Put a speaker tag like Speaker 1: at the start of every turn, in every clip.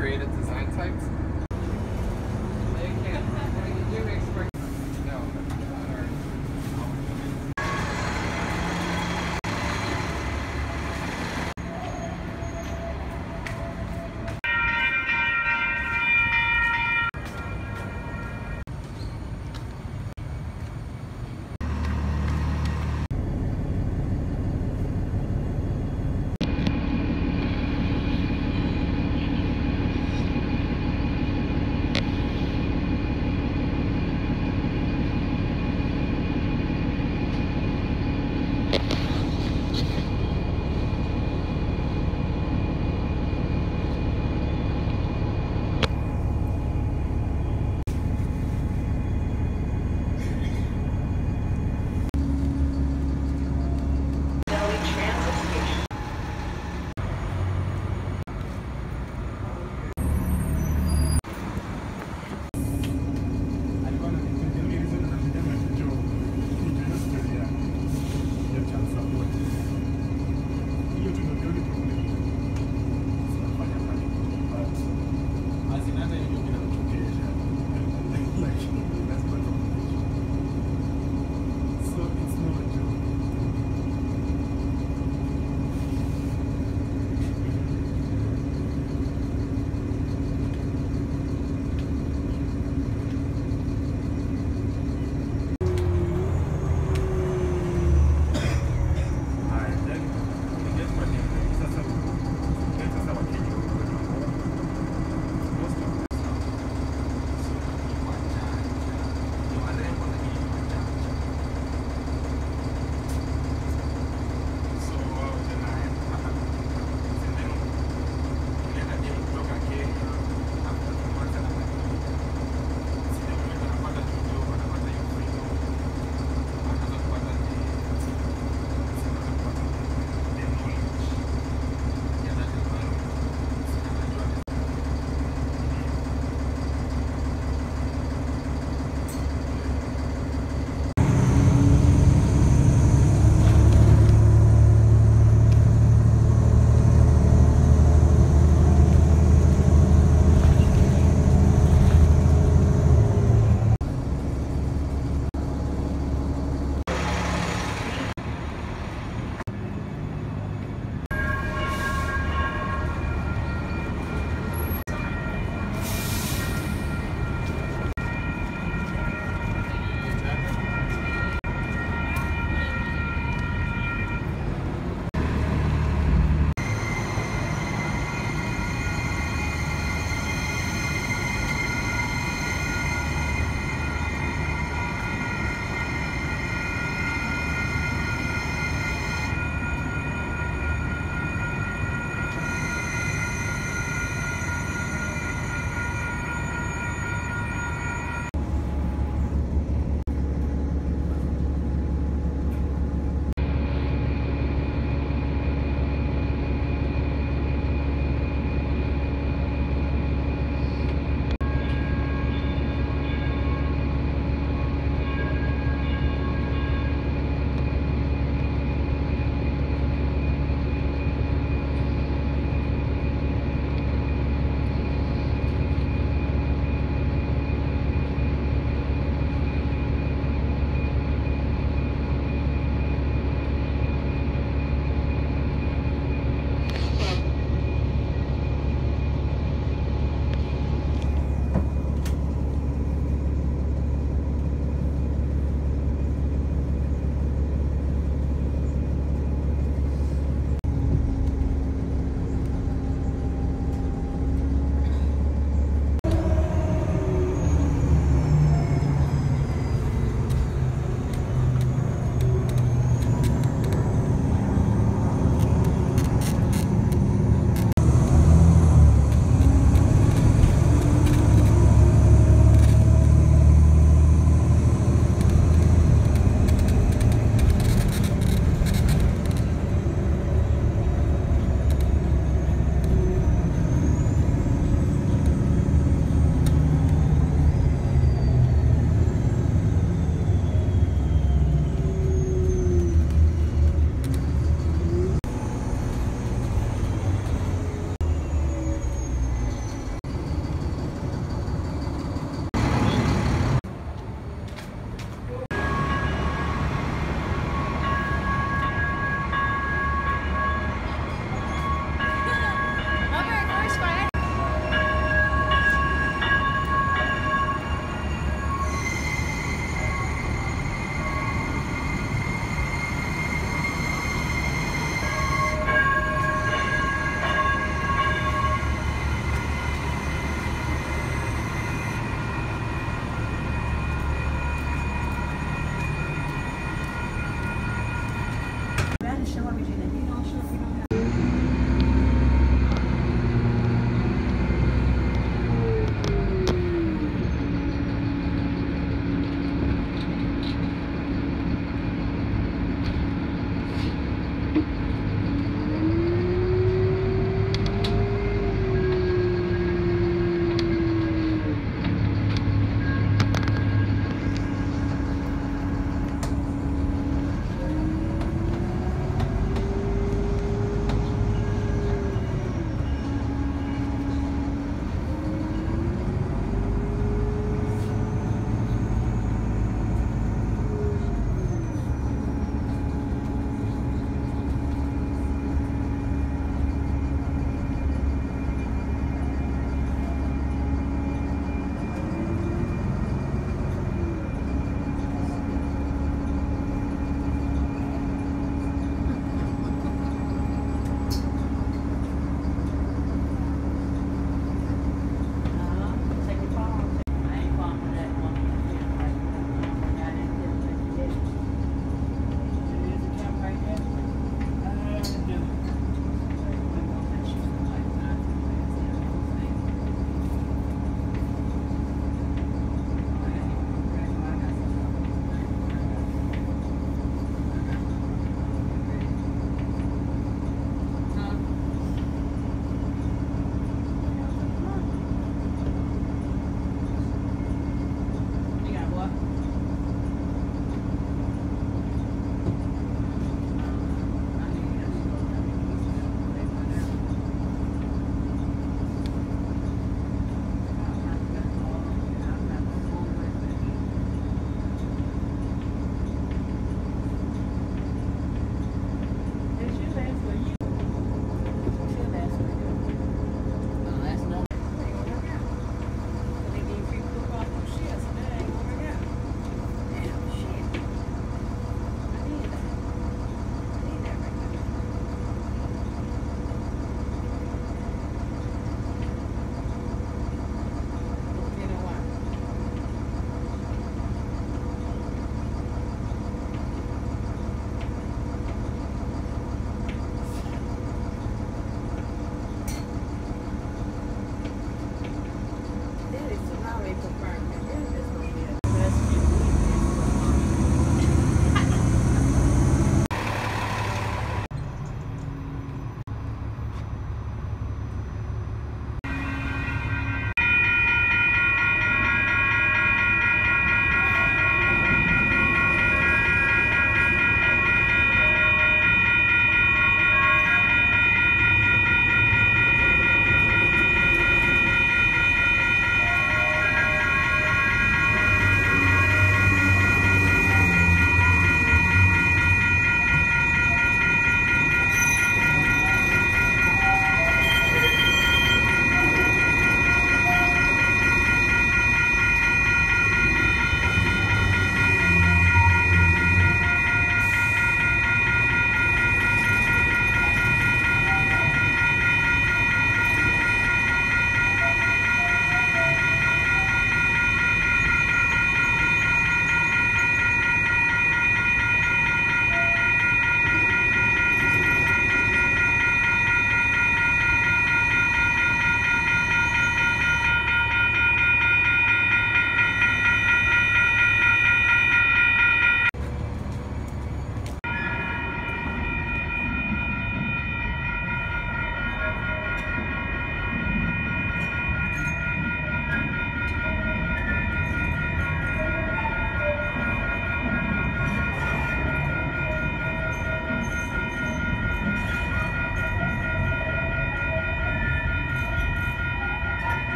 Speaker 1: creative design types.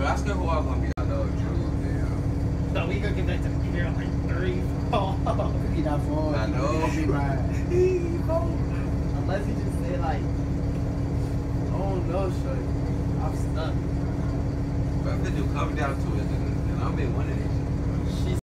Speaker 2: But I still hope I'm gonna be out though. Damn.
Speaker 3: No, we gonna get back to the here like three, four.
Speaker 4: He not for
Speaker 2: I know.
Speaker 4: He right.
Speaker 3: Unless he just said like, oh no, shorty, I'm stuck.
Speaker 2: But if they do come down to it, then, then I'm in one of these.